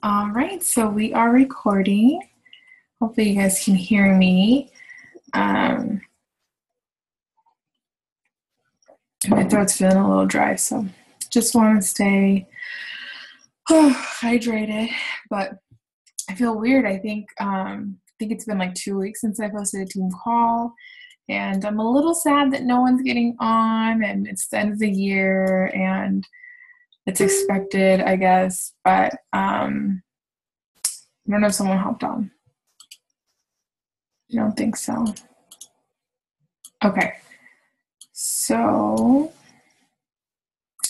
All right, so we are recording. Hopefully, you guys can hear me. Um, my throat's feeling a little dry, so just want to stay oh, hydrated. But I feel weird. I think um, I think it's been like two weeks since I posted a team call, and I'm a little sad that no one's getting on, and it's the end of the year, and it's expected, I guess, but um, I don't know if someone hopped on. I don't think so. Okay, so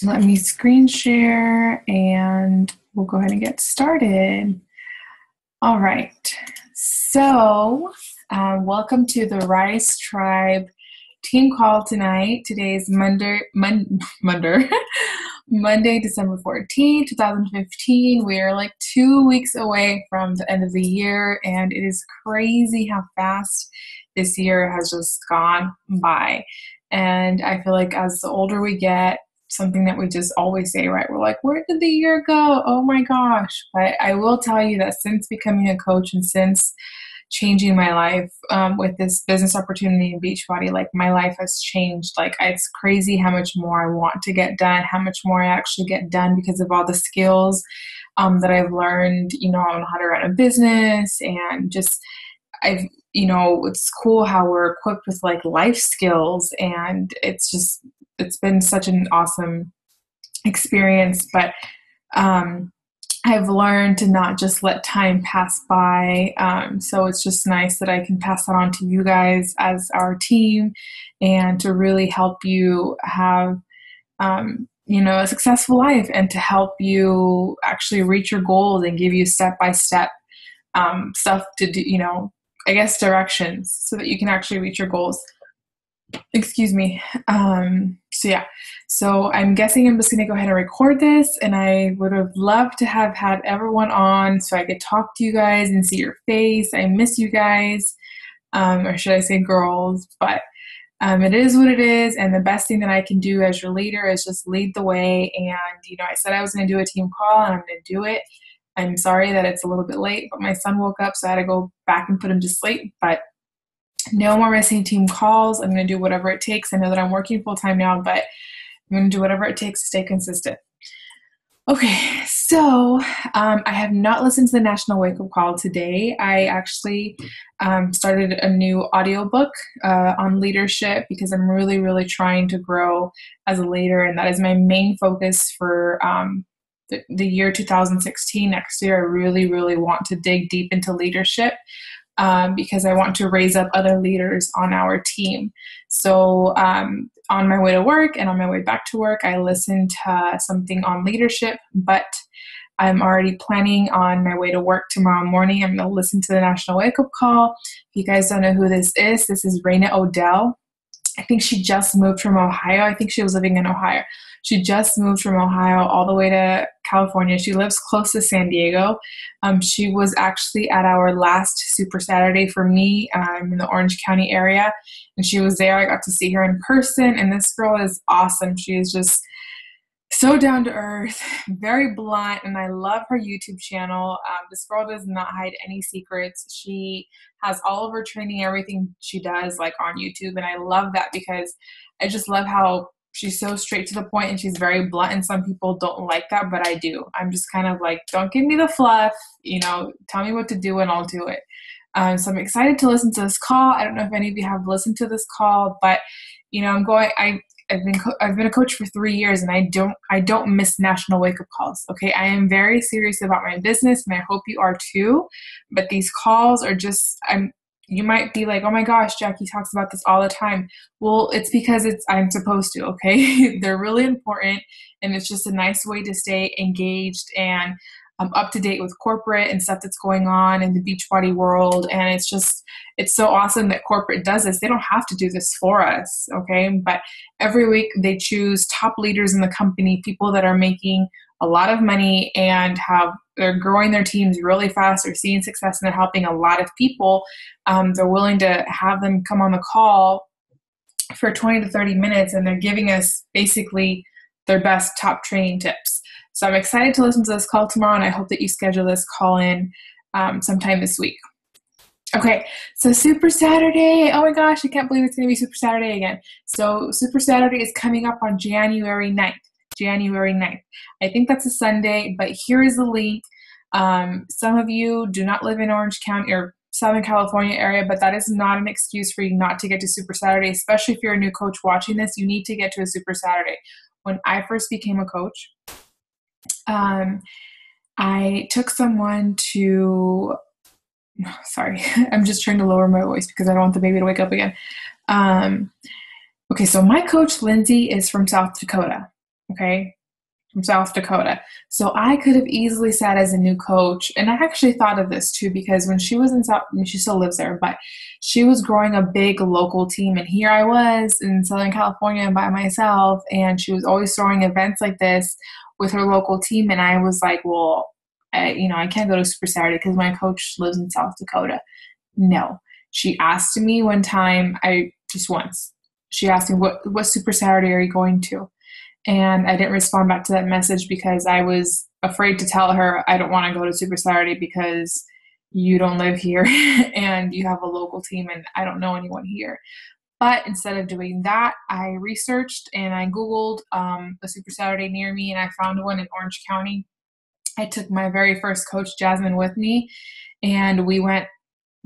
let me screen share and we'll go ahead and get started. All right, so uh, welcome to the Rise Tribe team call tonight. Today's Monday, Mon- Monday, Monday, December 14, 2015. We are like two weeks away from the end of the year, and it is crazy how fast this year has just gone by. And I feel like as the older we get, something that we just always say, right? We're like, where did the year go? Oh my gosh. But I will tell you that since becoming a coach and since changing my life um, with this business opportunity in Beachbody. Like my life has changed. Like it's crazy how much more I want to get done, how much more I actually get done because of all the skills um, that I've learned. You know, on how to run a business and just I've you know it's cool how we're equipped with like life skills and it's just it's been such an awesome experience but um I've learned to not just let time pass by. Um, so it's just nice that I can pass that on to you guys as our team and to really help you have, um, you know, a successful life and to help you actually reach your goals and give you step by step stuff to do, you know, I guess directions so that you can actually reach your goals. Excuse me. Um, so yeah, so I'm guessing I'm just gonna go ahead and record this, and I would have loved to have had everyone on so I could talk to you guys and see your face. I miss you guys, um, or should I say girls? But um, it is what it is, and the best thing that I can do as your leader is just lead the way. And you know, I said I was gonna do a team call, and I'm gonna do it. I'm sorry that it's a little bit late, but my son woke up, so I had to go back and put him to sleep. But no more missing team calls. I'm going to do whatever it takes. I know that I'm working full time now, but I'm going to do whatever it takes to stay consistent. Okay, so um, I have not listened to the National Wake Up Call today. I actually um, started a new audiobook uh, on leadership because I'm really, really trying to grow as a leader, and that is my main focus for um, the, the year 2016. Next year, I really, really want to dig deep into leadership um, because I want to raise up other leaders on our team. So, um, on my way to work and on my way back to work, I listened to something on leadership, but I'm already planning on my way to work tomorrow morning. I'm going to listen to the National Wake Up Call. If you guys don't know who this is, this is Raina Odell. I think she just moved from Ohio. I think she was living in Ohio. She just moved from Ohio all the way to California. She lives close to San Diego. Um, she was actually at our last Super Saturday for me um, I'm in the Orange County area, and she was there. I got to see her in person, and this girl is awesome. She is just so down to earth, very blunt, and I love her YouTube channel. Um, this girl does not hide any secrets. She has all of her training, everything she does, like on YouTube, and I love that because I just love how she's so straight to the point and she's very blunt and some people don't like that but i do i'm just kind of like don't give me the fluff you know tell me what to do and i'll do it um, so i'm excited to listen to this call i don't know if any of you have listened to this call but you know i'm going i I've been co- I've been a coach for three years and I don't I don't miss national wake up calls. Okay, I am very serious about my business and I hope you are too. But these calls are just I'm you might be like, oh my gosh, Jackie talks about this all the time. Well, it's because it's I'm supposed to, okay? They're really important and it's just a nice way to stay engaged and um, up to date with corporate and stuff that's going on in the Beachbody world. And it's just, it's so awesome that corporate does this. They don't have to do this for us, okay? But every week they choose top leaders in the company, people that are making a lot of money and have they're growing their teams really fast they're seeing success and they're helping a lot of people um, they're willing to have them come on the call for 20 to 30 minutes and they're giving us basically their best top training tips So I'm excited to listen to this call tomorrow, and I hope that you schedule this call in um, sometime this week. Okay, so Super Saturday. Oh my gosh, I can't believe it's going to be Super Saturday again. So, Super Saturday is coming up on January 9th. January 9th. I think that's a Sunday, but here is the link. Um, some of you do not live in Orange County or Southern California area, but that is not an excuse for you not to get to Super Saturday, especially if you're a new coach watching this. You need to get to a Super Saturday. When I first became a coach, um, I took someone to, sorry, I'm just trying to lower my voice because I don't want the baby to wake up again. Um, okay, so my coach, Lindsay, is from South Dakota. Okay, from South Dakota. So I could have easily sat as a new coach. And I actually thought of this too because when she was in South, I mean, she still lives there, but she was growing a big local team. And here I was in Southern California by myself. And she was always throwing events like this with her local team. And I was like, well, I, you know, I can't go to Super Saturday because my coach lives in South Dakota. No. She asked me one time, I just once, she asked me, what, what Super Saturday are you going to? And I didn't respond back to that message because I was afraid to tell her I don't want to go to Super Saturday because you don't live here and you have a local team and I don't know anyone here. But instead of doing that, I researched and I Googled um, a Super Saturday near me and I found one in Orange County. I took my very first coach, Jasmine, with me and we went.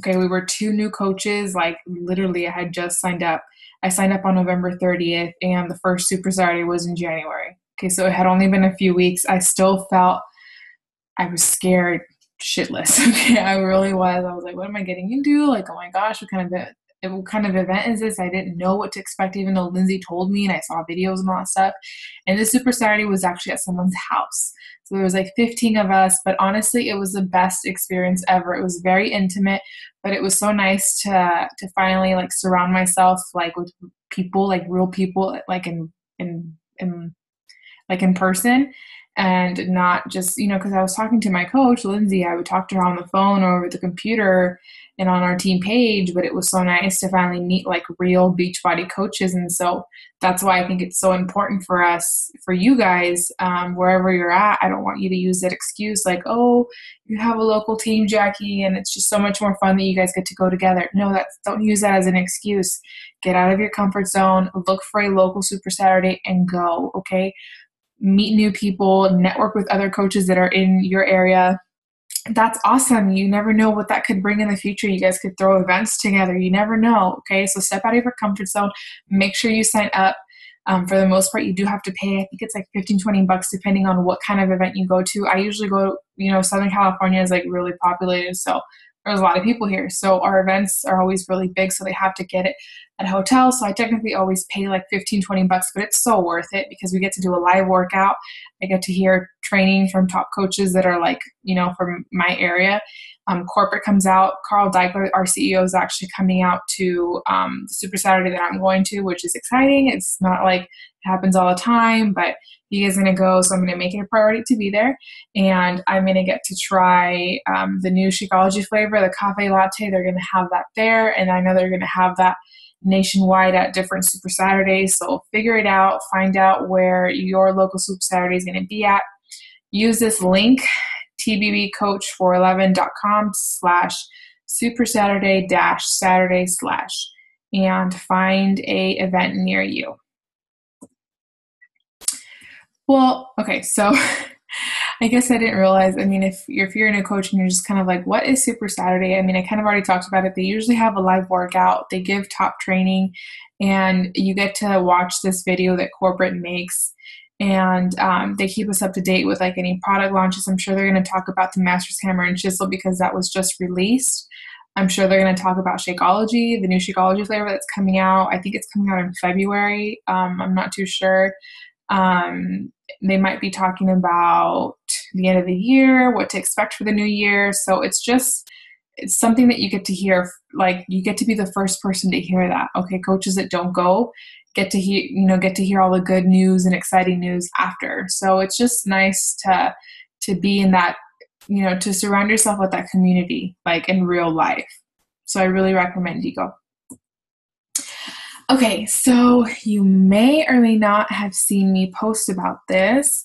Okay, we were two new coaches. Like, literally, I had just signed up I signed up on November 30th, and the first Super Saturday was in January. Okay, so it had only been a few weeks. I still felt I was scared shitless. Okay, I really was. I was like, what am I getting into? Like, oh my gosh, what kind of what kind of event is this? I didn't know what to expect, even though Lindsay told me and I saw videos and all that stuff. And this Super Saturday was actually at someone's house. So there was like 15 of us, but honestly, it was the best experience ever. It was very intimate, but it was so nice to to finally like surround myself like with people, like real people, like in in in like in person and not just you know because i was talking to my coach lindsay i would talk to her on the phone or over the computer and on our team page but it was so nice to finally meet like real beachbody coaches and so that's why i think it's so important for us for you guys um, wherever you're at i don't want you to use that excuse like oh you have a local team jackie and it's just so much more fun that you guys get to go together no that's don't use that as an excuse get out of your comfort zone look for a local super saturday and go okay meet new people, network with other coaches that are in your area. That's awesome. You never know what that could bring in the future. You guys could throw events together. You never know. Okay, so step out of your comfort zone. Make sure you sign up. Um, for the most part, you do have to pay. I think it's like 15, 20 bucks depending on what kind of event you go to. I usually go, you know, Southern California is like really populated. So there's a lot of people here. So our events are always really big, so they have to get it at a hotel. So I technically always pay like 15, 20 bucks, but it's so worth it because we get to do a live workout. I get to hear training from top coaches that are like, you know, from my area. Um, corporate comes out. Carl Daikeler, our CEO, is actually coming out to um, Super Saturday that I'm going to, which is exciting. It's not like it happens all the time, but he is going to go, so I'm going to make it a priority to be there. And I'm going to get to try um, the new Shakeology flavor, the cafe latte. They're going to have that there, and I know they're going to have that nationwide at different Super Saturdays. So figure it out, find out where your local Super Saturday is going to be at. Use this link tbbcoach411.com slash super saturday dash saturday slash and find a event near you well okay so I guess I didn't realize. I mean, if you're, if you're in a coach and you're just kind of like, what is Super Saturday? I mean, I kind of already talked about it. They usually have a live workout, they give top training, and you get to watch this video that corporate makes and um, they keep us up to date with like any product launches. I'm sure they're going to talk about the Masters Hammer and Chisel because that was just released. I'm sure they're going to talk about Shakeology, the new Shakeology flavor that's coming out. I think it's coming out in February. Um, I'm not too sure. Um, they might be talking about the end of the year, what to expect for the new year. So it's just it's something that you get to hear like you get to be the first person to hear that okay coaches that don't go get to hear you know get to hear all the good news and exciting news after so it's just nice to to be in that you know to surround yourself with that community like in real life so i really recommend you go okay so you may or may not have seen me post about this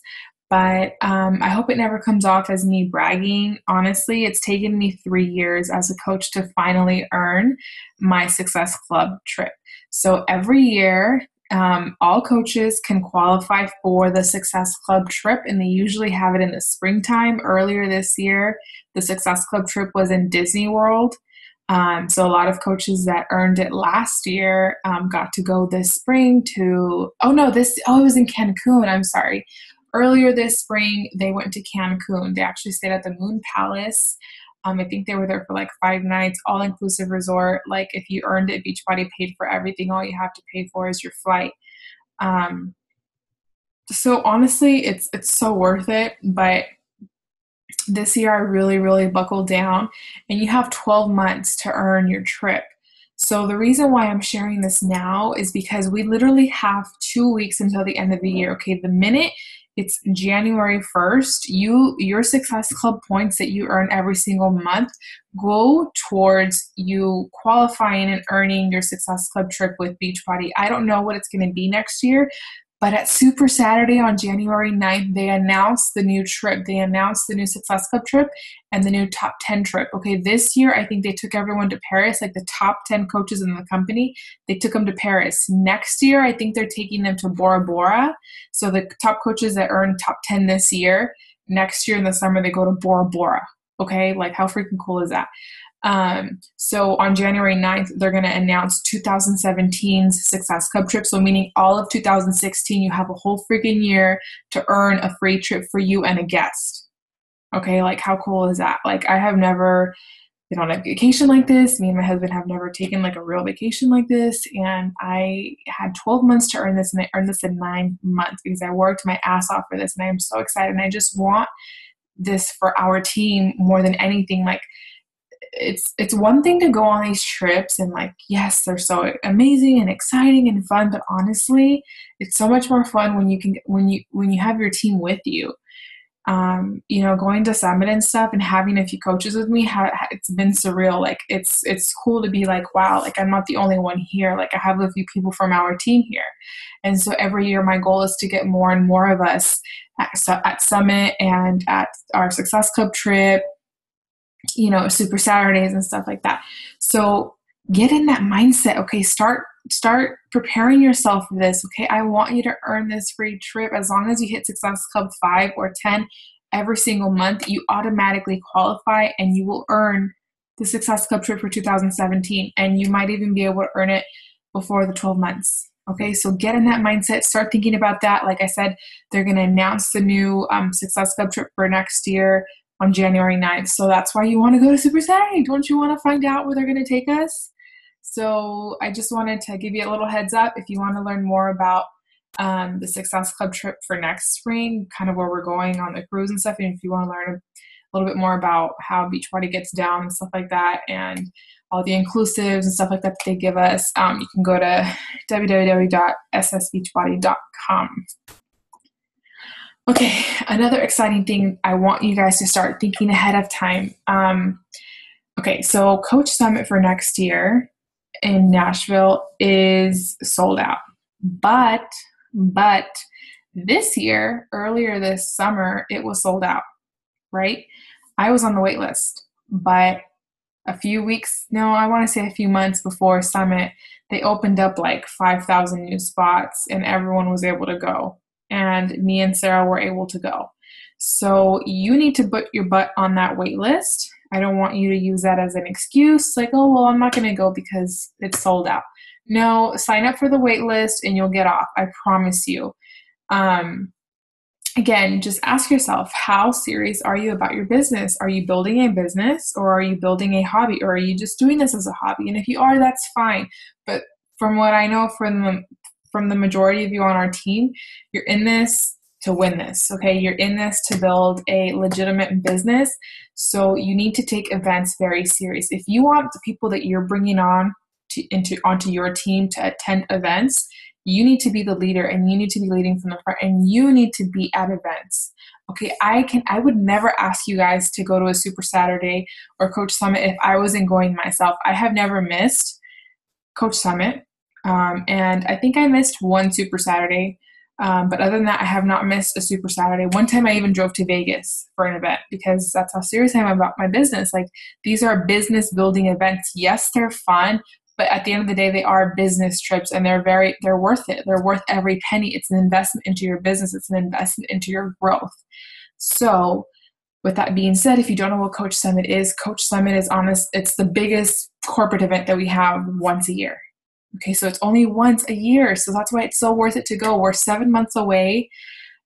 but um, I hope it never comes off as me bragging. Honestly, it's taken me three years as a coach to finally earn my Success Club trip. So every year, um, all coaches can qualify for the Success Club trip, and they usually have it in the springtime. Earlier this year, the Success Club trip was in Disney World. Um, so a lot of coaches that earned it last year um, got to go this spring to. Oh no, this oh it was in Cancun. I'm sorry. Earlier this spring, they went to Cancun. They actually stayed at the Moon Palace. Um, I think they were there for like five nights, all inclusive resort. Like if you earned it, Beachbody paid for everything. All you have to pay for is your flight. Um, so honestly, it's it's so worth it. But this year, I really really buckled down, and you have 12 months to earn your trip. So the reason why I'm sharing this now is because we literally have two weeks until the end of the year. Okay, the minute it's January 1st, you your success club points that you earn every single month go towards you qualifying and earning your success club trip with Beachbody. I don't know what it's going to be next year, but at Super Saturday on January 9th, they announced the new trip. They announced the new Success Club trip and the new top 10 trip. Okay, this year, I think they took everyone to Paris, like the top 10 coaches in the company. They took them to Paris. Next year, I think they're taking them to Bora Bora. So the top coaches that earn top 10 this year, next year in the summer, they go to Bora Bora. Okay, like how freaking cool is that? Um, so on January 9th, they're going to announce 2017's Success Club trip. So, meaning all of 2016, you have a whole freaking year to earn a free trip for you and a guest. Okay, like how cool is that? Like, I have never been on a vacation like this. Me and my husband have never taken like a real vacation like this. And I had 12 months to earn this, and I earned this in nine months because I worked my ass off for this. And I'm so excited. And I just want this for our team more than anything. Like, it's it's one thing to go on these trips and like yes they're so amazing and exciting and fun but honestly it's so much more fun when you can when you when you have your team with you. Um, you know going to summit and stuff and having a few coaches with me it's been surreal. Like it's it's cool to be like wow like i'm not the only one here. Like i have a few people from our team here. And so every year my goal is to get more and more of us at, at summit and at our success club trip you know, super Saturdays and stuff like that. So get in that mindset. Okay, start start preparing yourself for this. Okay, I want you to earn this free trip as long as you hit Success Club 5 or 10 every single month, you automatically qualify and you will earn the Success Club trip for 2017 and you might even be able to earn it before the 12 months. Okay, so get in that mindset. Start thinking about that. Like I said, they're going to announce the new um, Success Club trip for next year on January 9th. So that's why you want to go to Super Saturday. Don't you want to find out where they're going to take us? So I just wanted to give you a little heads up if you want to learn more about um, the Success Club trip for next spring, kind of where we're going on the cruise and stuff. And if you want to learn a little bit more about how Beachbody gets down and stuff like that, and all the inclusives and stuff like that, that they give us, um, you can go to www.ssbeachbody.com. Okay, another exciting thing I want you guys to start thinking ahead of time. Um, okay, so Coach Summit for next year in Nashville is sold out. But, but this year, earlier this summer, it was sold out, right? I was on the wait list, but a few weeks, no, I want to say a few months before Summit, they opened up like 5,000 new spots and everyone was able to go and me and Sarah were able to go. So you need to put your butt on that wait list. I don't want you to use that as an excuse, like, oh, well, I'm not going to go because it's sold out. No, sign up for the wait list and you'll get off. I promise you. Um, again, just ask yourself how serious are you about your business? Are you building a business or are you building a hobby or are you just doing this as a hobby? And if you are, that's fine. But from what I know from the from the majority of you on our team, you're in this to win this. Okay, you're in this to build a legitimate business. So you need to take events very serious. If you want the people that you're bringing on to into onto your team to attend events, you need to be the leader and you need to be leading from the front and you need to be at events. Okay, I can I would never ask you guys to go to a Super Saturday or Coach Summit if I wasn't going myself. I have never missed Coach Summit. Um, and I think I missed one Super Saturday. Um, but other than that, I have not missed a Super Saturday. One time I even drove to Vegas for an event because that's how serious I am about my business. Like these are business building events. Yes, they're fun, but at the end of the day, they are business trips and they're very, they're worth it. They're worth every penny. It's an investment into your business, it's an investment into your growth. So, with that being said, if you don't know what Coach Summit is, Coach Summit is honest, it's the biggest corporate event that we have once a year. Okay, so it's only once a year. So that's why it's so worth it to go. We're seven months away.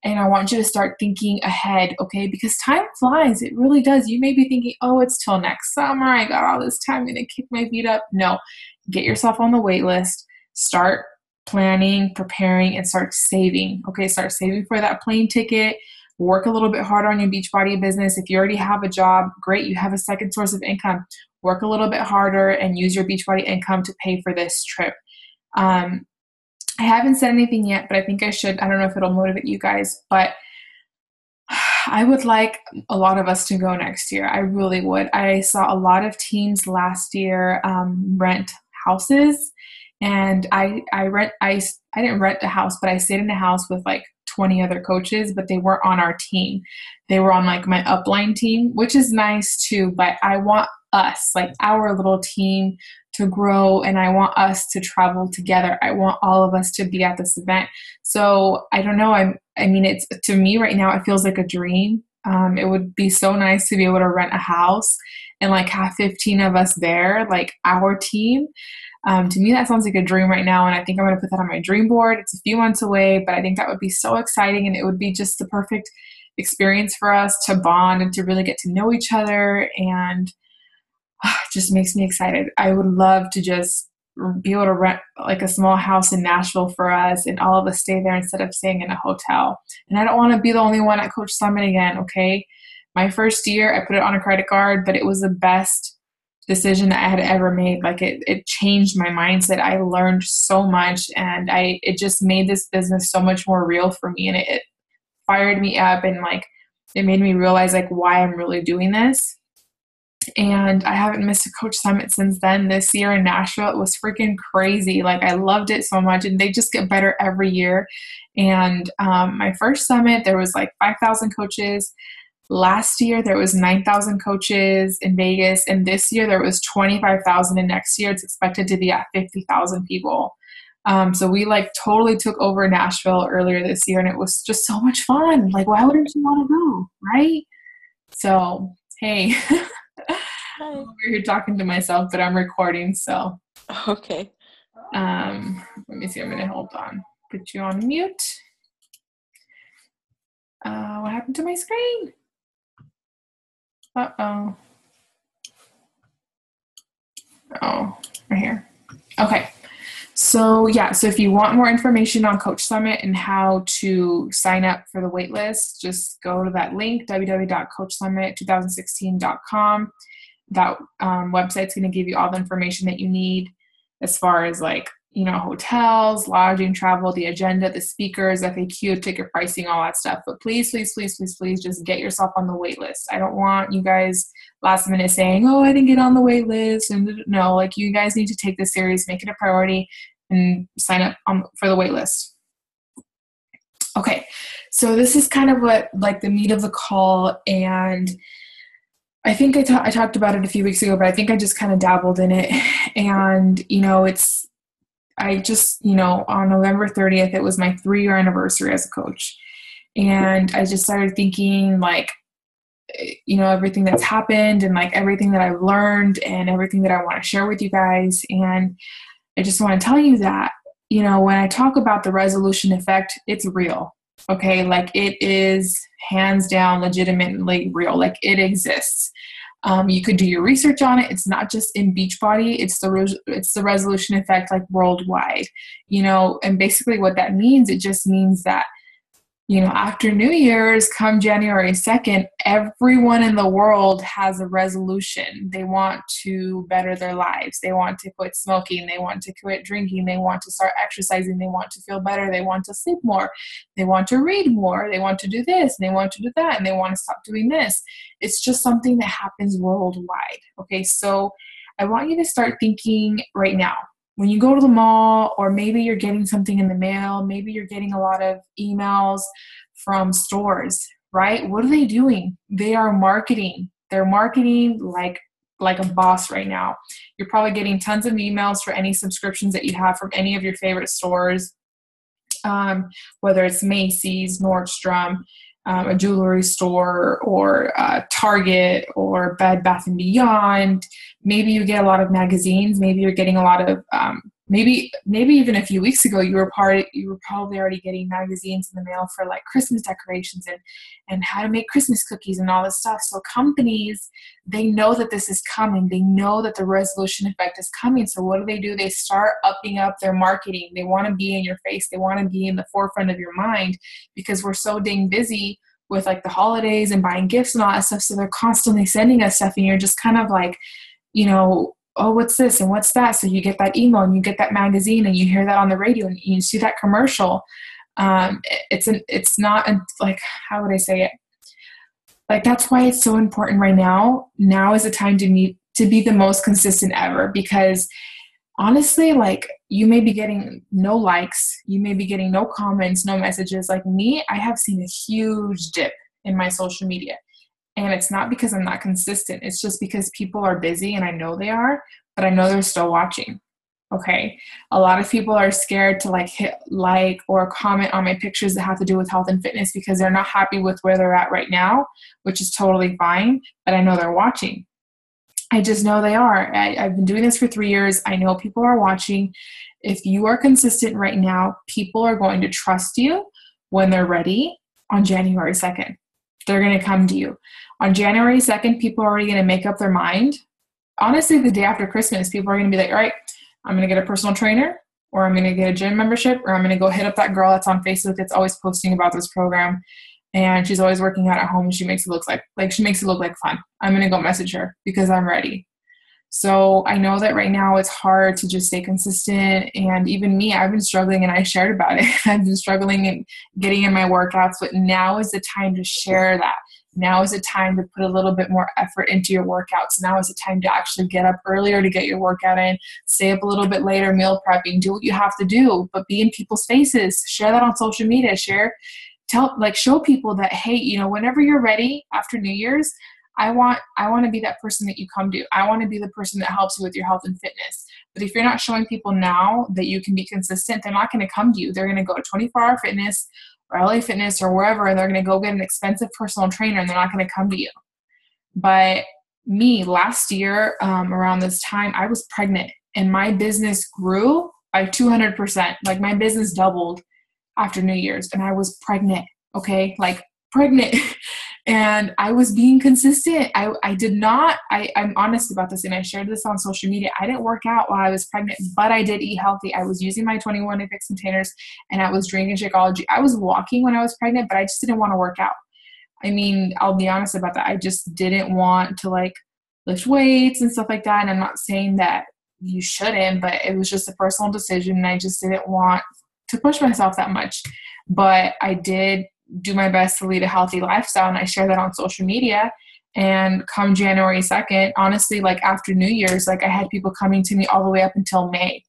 And I want you to start thinking ahead, okay? Because time flies. It really does. You may be thinking, oh, it's till next summer. I got all this time. I'm going to kick my feet up. No, get yourself on the wait list. Start planning, preparing, and start saving. Okay, start saving for that plane ticket. Work a little bit harder on your Beachbody business. If you already have a job, great. You have a second source of income work a little bit harder and use your Beachbody income to pay for this trip. Um, I haven't said anything yet, but I think I should. I don't know if it'll motivate you guys, but I would like a lot of us to go next year. I really would. I saw a lot of teams last year um, rent houses, and I I rent I I didn't rent a house, but I stayed in a house with like 20 other coaches, but they weren't on our team. They were on like my upline team, which is nice too. But I want us, like our little team, to grow and I want us to travel together. I want all of us to be at this event. So I don't know. I'm, I mean, it's to me right now, it feels like a dream. Um, it would be so nice to be able to rent a house and like have 15 of us there, like our team. Um, to me, that sounds like a dream right now, and I think I'm going to put that on my dream board. It's a few months away, but I think that would be so exciting, and it would be just the perfect experience for us to bond and to really get to know each other and just makes me excited. I would love to just be able to rent like a small house in Nashville for us and all of us stay there instead of staying in a hotel. And I don't want to be the only one at Coach Summit again, okay? My first year, I put it on a credit card, but it was the best decision that I had ever made. Like it, it changed my mindset. I learned so much and I it just made this business so much more real for me and it, it fired me up and like it made me realize like why I'm really doing this and I haven't missed a coach summit since then. This year in Nashville, it was freaking crazy. Like I loved it so much, and they just get better every year. And um, my first summit, there was like five thousand coaches. Last year there was nine thousand coaches in Vegas, and this year there was twenty five thousand. And next year it's expected to be at fifty thousand people. Um, so we like totally took over Nashville earlier this year, and it was just so much fun. Like, why wouldn't you want to go, right? So hey. I'm over here talking to myself, but I'm recording, so. Okay. Um, let me see. I'm gonna hold on. Put you on mute. Uh, what happened to my screen? Uh oh. Oh, right here. Okay. So, yeah, so if you want more information on Coach Summit and how to sign up for the waitlist, just go to that link www.coachsummit2016.com that um, website's going to give you all the information that you need as far as like you know hotels lodging travel the agenda the speakers faq ticket pricing all that stuff. But please please please please please just get yourself on the wait list i don't want you guys last minute saying oh i didn't get on the wait list and no like you guys need to take this serious make it a priority and sign up on, for the wait list okay so this is kind of what like the meat of the call and I think I, ta- I talked about it a few weeks ago, but I think I just kind of dabbled in it. And, you know, it's, I just, you know, on November 30th, it was my three year anniversary as a coach. And I just started thinking, like, you know, everything that's happened and like everything that I've learned and everything that I want to share with you guys. And I just want to tell you that, you know, when I talk about the resolution effect, it's real. Okay, like it is hands down legitimately real, like it exists. Um, you could do your research on it. It's not just in Beachbody. It's the it's the resolution effect like worldwide, you know. And basically, what that means, it just means that you know, after New Year's, come January 2nd, everyone in the world has a resolution. They want to better their lives. They want to quit smoking. They want to quit drinking. They want to start exercising. They want to feel better. They want to sleep more. They want to read more. They want to do this and they want to do that and they want to stop doing this. It's just something that happens worldwide. Okay, so I want you to start thinking right now when you go to the mall, or maybe you're getting something in the mail, maybe you're getting a lot of emails from stores, right? What are they doing? They are marketing. They're marketing like like a boss right now. You're probably getting tons of emails for any subscriptions that you have from any of your favorite stores, um, whether it's Macy's, Nordstrom, um, a jewelry store, or uh, Target, or Bed Bath and Beyond. Maybe you get a lot of magazines. Maybe you're getting a lot of um, maybe maybe even a few weeks ago you were part you were probably already getting magazines in the mail for like christmas decorations and and how to make christmas cookies and all this stuff. So companies they know that this is coming. They know that the resolution effect is coming. So what do they do? They start upping up their marketing. They want to be in your face. They want to be in the forefront of your mind because we're so dang busy with like the holidays and buying gifts and all that stuff. So they're constantly sending us stuff and you're just kind of like you know oh what's this and what's that? So you get that email and you get that magazine and you hear that on the radio and you see that commercial. Um, it's an it's not a, like how would i say it? Like that's why it's so important right now. Now is the time to meet to be the most consistent ever because honestly like you may be getting no likes you may be getting no comments no messages. Like me i have seen a huge dip in my social media and it's not because I'm not consistent. It's just because people are busy and I know they are, but I know they're still watching. Okay. A lot of people are scared to like hit like or comment on my pictures that have to do with health and fitness because they're not happy with where they're at right now, which is totally fine, but I know they're watching. I just know they are. I, I've been doing this for three years. I know people are watching. If you are consistent right now, people are going to trust you when they're ready on January 2nd they're going to come to you. On January 2nd, people are already going to make up their mind. Honestly, the day after Christmas, people are going to be like, all right, I'm going to get a personal trainer, or I'm going to get a gym membership, or I'm going to go hit up that girl that's on Facebook that's always posting about this program. And she's always working out at home she makes it look like like she makes it look like fun. I'm gonna go message her because I'm ready. So I know that right now it's hard to just stay consistent. And even me, I've been struggling and I shared about it. I've been struggling and getting in my workouts, but now is the time to share that. Now is the time to put a little bit more effort into your workouts. Now is the time to actually get up earlier to get your workout in, stay up a little bit later, meal prepping, do what you have to do, but be in people's faces. Share that on social media. Share, tell, like, show people that, hey, you know, whenever you're ready after New Year's, I want I want to be that person that you come to. I want to be the person that helps you with your health and fitness. But if you're not showing people now that you can be consistent, they're not going to come to you. They're going to go to 24 Hour Fitness or LA Fitness or wherever, and they're going to go get an expensive personal trainer, and they're not going to come to you. But me, last year um, around this time, I was pregnant, and my business grew by 200%. Like my business doubled after New Year's, and I was pregnant. Okay, like pregnant. and I was being consistent. I, I did not, I, I'm honest about this and I shared this on social media. I didn't work out while I was pregnant, but I did eat healthy. I was using my 21 day fix containers and I was drinking Shakeology. I was walking when I was pregnant, but I just didn't want to work out. I mean, I'll be honest about that. I just didn't want to like lift weights and stuff like that. And I'm not saying that you shouldn't, but it was just a personal decision and I just didn't want to push myself that much. But I did do my best to lead a healthy lifestyle and I share that on social media. And come January 2nd, honestly, like after New Year's, like I had people coming to me all the way up until May.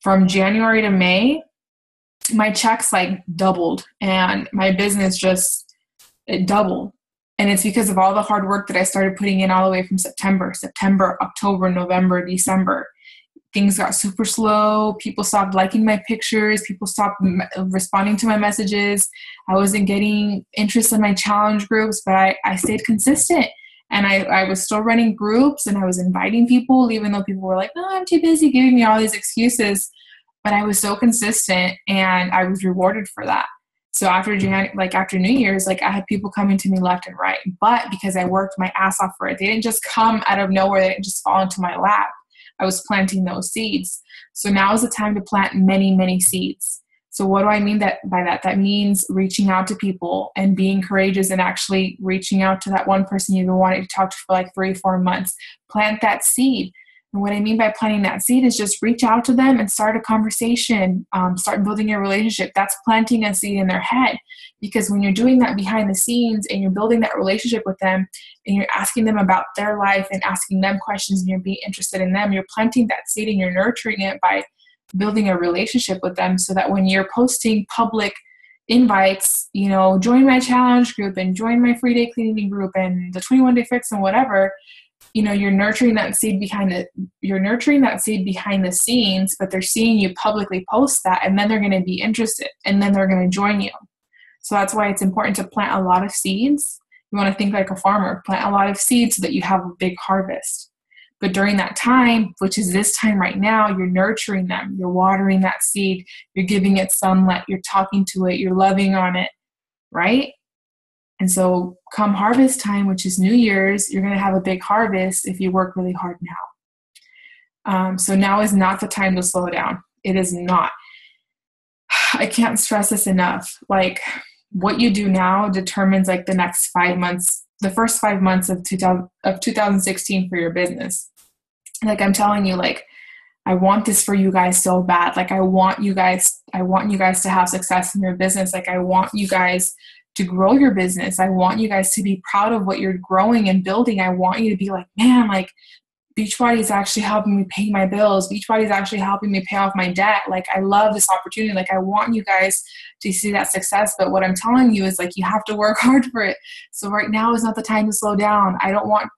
From January to May, my checks like doubled and my business just it doubled. And it's because of all the hard work that I started putting in all the way from September, September, October, November, December things got super slow. People stopped liking my pictures. People stopped m- responding to my messages. I wasn't getting interest in my challenge groups, but I, I stayed consistent. And I, I was still running groups and I was inviting people, even though people were like, oh, I'm too busy giving me all these excuses. But I was so consistent and I was rewarded for that. So after Jan- like after New Year's, like I had people coming to me left and right. But because I worked my ass off for it, they didn't just come out of nowhere. They didn't just fall into my lap I was planting those seeds. So now is the time to plant many, many seeds. So what do I mean that by that? That means reaching out to people and being courageous and actually reaching out to that one person you've been wanting to talk to for like three, four months. Plant that seed. And what I mean by planting that seed is just reach out to them and start a conversation, um, start building a relationship. That's planting a seed in their head. Because when you're doing that behind the scenes and you're building that relationship with them and you're asking them about their life and asking them questions and you're being interested in them, you're planting that seed and you're nurturing it by building a relationship with them so that when you're posting public invites, you know, join my challenge group and join my free day cleaning group and the 21 day fix and whatever, you know, you're nurturing that seed behind the you're nurturing that seed behind the scenes, but they're seeing you publicly post that and then they're going to be interested and then they're going to join you. So that's why it's important to plant a lot of seeds. You want to think like a farmer, plant a lot of seeds so that you have a big harvest. But during that time, which is this time right now, you're nurturing them, you're watering that seed, you're giving it sunlight, you're talking to it, you're loving on it, right? And so, come harvest time, which is New Year's, you're going to have a big harvest if you work really hard now. Um, so, now is not the time to slow down. It is not. I can't stress this enough. Like, what you do now determines like the next five months, the first five months of 2000, of 2016 for your business like i'm telling you like i want this for you guys so bad like i want you guys i want you guys to have success in your business like i want you guys to grow your business i want you guys to be proud of what you're growing and building i want you to be like man like Beachbody is actually helping me pay my bills. Beachbody is actually helping me pay off my debt. Like, I love this opportunity. Like, I want you guys to see that success. But what I'm telling you is, like, you have to work hard for it. So, right now is not the time to slow down. I don't want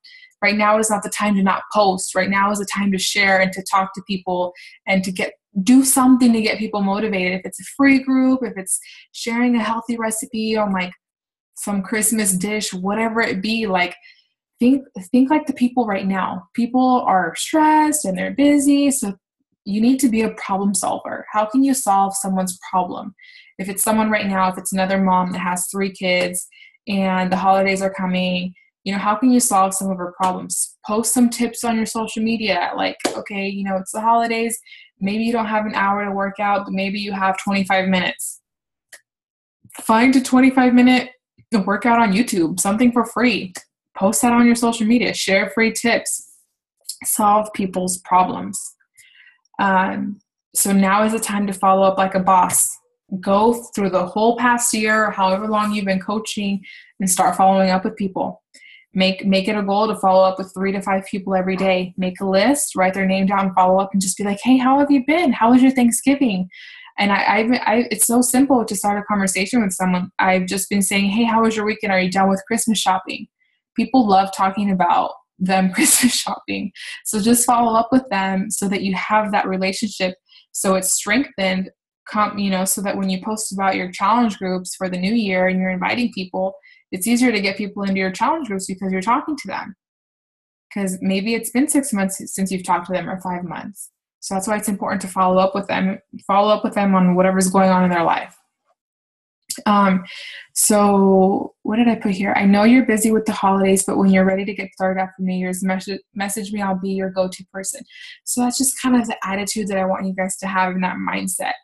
right now is not the time to not post right now is the time to share and to talk to people and to get do something to get people motivated. If it's a free group if it's sharing a healthy recipe on like some christmas dish whatever it be like think think like the people right now. People are stressed and they're busy so you need to be a problem solver. How can you solve someone's problem? If it's someone right now if it's another mom that has three kids and the holidays are coming you know how can you solve some of her problems? Post some tips on your social media like okay you know it's the holidays maybe you don't have an hour to work out but maybe you have 25 minutes. Find a 25 minute workout on youtube something for free. Post that on your social media. Share free tips. Solve people's problems. Um, so now is the time to follow up like a boss. Go through the whole past year however long you've been coaching and start following up with people make make it a goal to follow up with three to five people every day. Make a list write their name down follow up and just be like hey how have you been? How was your thanksgiving? And I, I, I it's so simple to start a conversation with someone. I've just been saying hey how was your weekend? Are you done with christmas shopping? People love talking about them christmas shopping. So just follow up with them so that you have that relationship. So it's strengthened you know so that when you post about your challenge groups for the new year and you're inviting people it's easier to get people into your challenge groups because you're talking to them. Because maybe it's been six months since you've talked to them or five months. So that's why it's important to follow up with them follow up with them on whatever's going on in their life. Um, so what did i put here? I know you're busy with the holidays but when you're ready to get started after new year's message, message me. I'll be your go-to person. So that's just kind of the attitude that i want you guys to have in that mindset.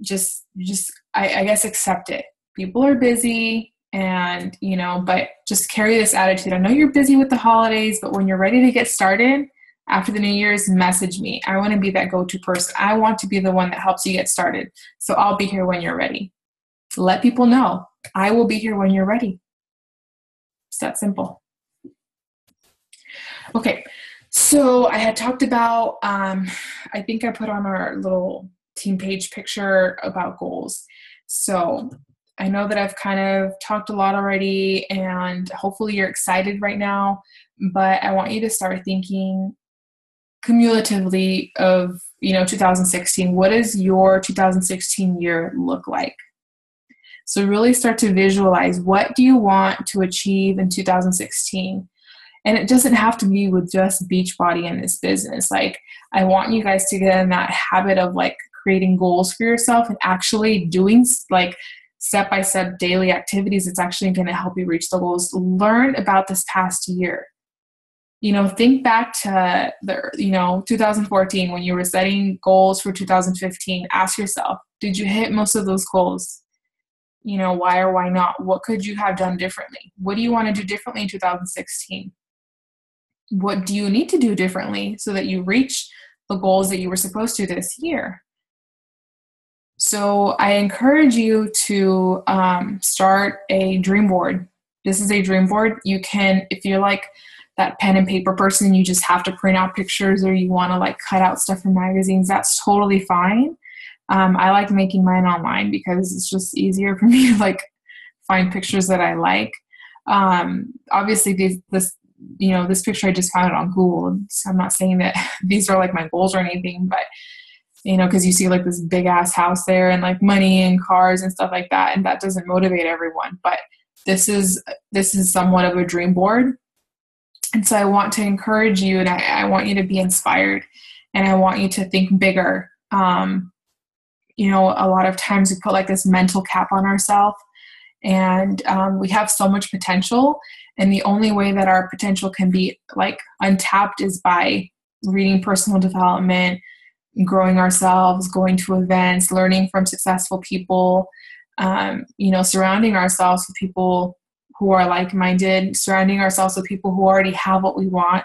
Just just I, I guess accept it. People are busy and you know but just carry this attitude. I know you're busy with the holidays but when you're ready to get started after the new year's message me. I want to be that go-to person. I want to be the one that helps you get started. So i'll be here when you're ready. Let people know. I will be here when you're ready. It's that simple. Okay so i had talked about um, i think i put on our little team page picture about goals. So I know that I've kind of talked a lot already, and hopefully you're excited right now, but I want you to start thinking cumulatively of you know 2016 what does your 2016 year look like? So really start to visualize what do you want to achieve in 2016 and it doesn't have to be with just beachbody in this business. Like i want you guys to get in that habit of like creating goals for yourself and actually doing like step by step daily activities it's actually going to help you reach the goals. Learn about this past year. You know think back to the you know 2014 when you were setting goals for 2015 ask yourself did you hit most of those goals? You know why or why not? What could you have done differently? What do you want to do differently in 2016 what do you need to do differently so that you reach the goals that you were supposed to this year so I encourage you to um, start a dream board. This is a dream board. You can, if you're like that pen and paper person, you just have to print out pictures or you want to like cut out stuff from magazines, that's totally fine. Um, I like making mine online because it's just easier for me to like find pictures that I like. Um, obviously, these, this you know this picture I just found it on Google, so I'm not saying that these are like my goals or anything, but you know, because you see like this big ass house there and like money and cars and stuff like that, and that doesn't motivate everyone. But this is this is somewhat of a dream board, and so I want to encourage you, and I, I want you to be inspired, and I want you to think bigger. Um, you know, a lot of times we put like this mental cap on ourselves, and um, we have so much potential, and the only way that our potential can be like untapped is by reading personal development growing ourselves, going to events, learning from successful people, um, you know, surrounding ourselves with people who are like minded, surrounding ourselves with people who already have what we want,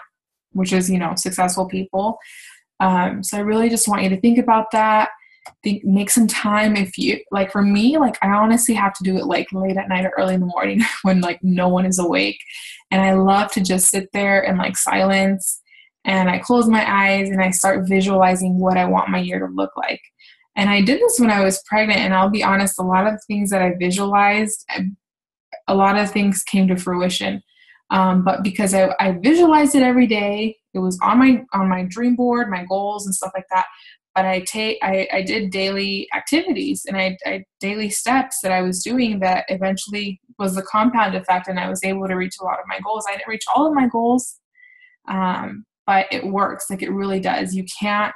which is, you know, successful people. Um, so I really just want you to think about that. Think, make some time if you like for me like i honestly have to do it like late at night or early in the morning when like no one is awake and i love to just sit there and like silence and I close my eyes and I start visualizing what I want my year to look like. And I did this when I was pregnant, and I'll be honest, a lot of things that I visualized, a lot of things came to fruition. Um, but because I, I visualized it every day, it was on my on my dream board, my goals and stuff like that. But I take I, I did daily activities and I, I daily steps that I was doing that eventually was the compound effect, and I was able to reach a lot of my goals. I didn't reach all of my goals, um, but it works. Like it really does. You can't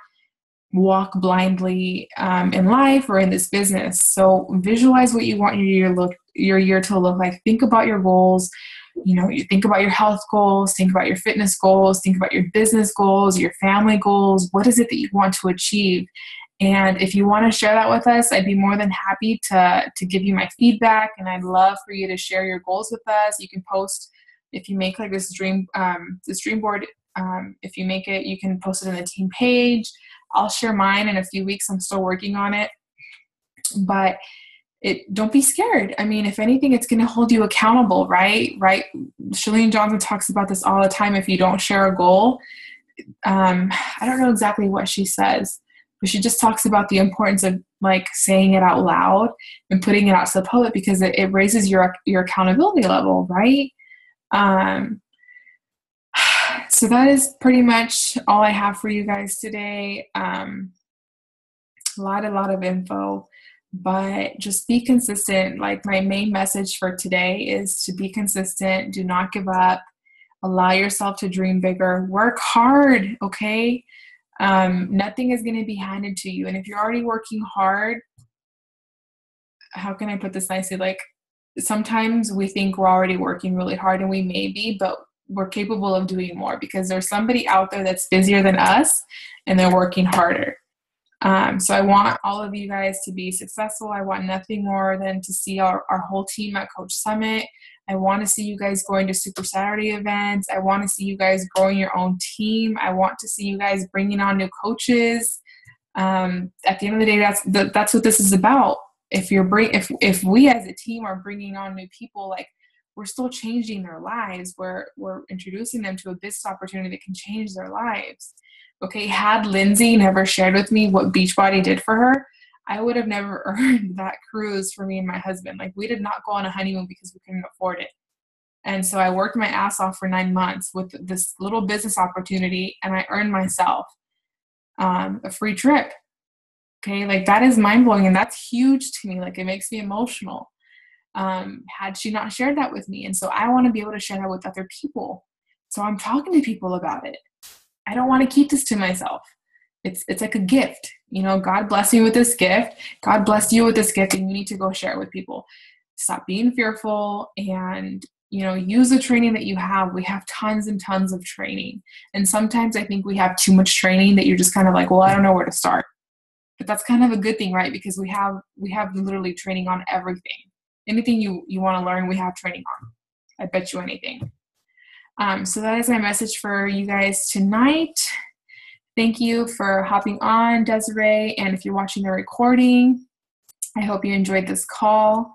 walk blindly um, in life or in this business. So visualize what you want your year look your year to look like. Think about your goals. You know, you think about your health goals, think about your fitness goals, think about your business goals, your family goals. What is it that you want to achieve? And if you want to share that with us, I'd be more than happy to to give you my feedback. And I'd love for you to share your goals with us. You can post if you make like this dream um, this dream board um, if you make it, you can post it in the team page. I'll share mine in a few weeks. I'm still working on it. But it don't be scared. I mean, if anything, it's going to hold you accountable, right? Right. Chalene Johnson talks about this all the time. If you don't share a goal, um, I don't know exactly what she says, but she just talks about the importance of like saying it out loud and putting it out to the public because it, it raises your your accountability level, right? Um, so that is pretty much all I have for you guys today. Um, a lot, a lot of info, but just be consistent. Like my main message for today is to be consistent. Do not give up. Allow yourself to dream bigger. Work hard, okay? Um, nothing is going to be handed to you. And if you're already working hard, how can I put this nicely? Like sometimes we think we're already working really hard and we may be, but we're capable of doing more because there's somebody out there that's busier than us and they're working harder. Um, so I want all of you guys to be successful. I want nothing more than to see our, our whole team at Coach Summit. I want to see you guys going to Super Saturday events. I want to see you guys growing your own team. I want to see you guys bringing on new coaches. Um, at the end of the day, that's the, that's what this is about. If you're bring if if we as a team are bringing on new people, like we're still changing their lives. We're we're introducing them to a business opportunity that can change their lives. Okay, had Lindsay never shared with me what Beachbody did for her, I would have never earned that cruise for me and my husband. Like we did not go on a honeymoon because we couldn't afford it. And so I worked my ass off for nine months with this little business opportunity, and I earned myself um, a free trip. Okay, like that is mind blowing, and that's huge to me. Like it makes me emotional um, had she not shared that with me. And so I want to be able to share that with other people. So I'm talking to people about it. I don't want to keep this to myself. It's it's like a gift. You know, God bless me with this gift. God bless you with this gift, and you need to go share it with people. Stop being fearful and you know use the training that you have we have tons and tons of training and sometimes i think we have too much training that you're just kind of like well i don't know where to start but that's kind of a good thing right because we have we have literally training on everything anything you you want to learn we have training on i bet you anything um, so that is my message for you guys tonight thank you for hopping on desiree and if you're watching the recording i hope you enjoyed this call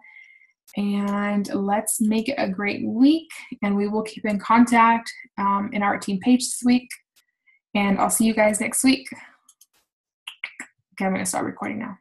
and let's make it a great week. And we will keep in contact um, in our team page this week. And I'll see you guys next week. Okay, I'm going to start recording now.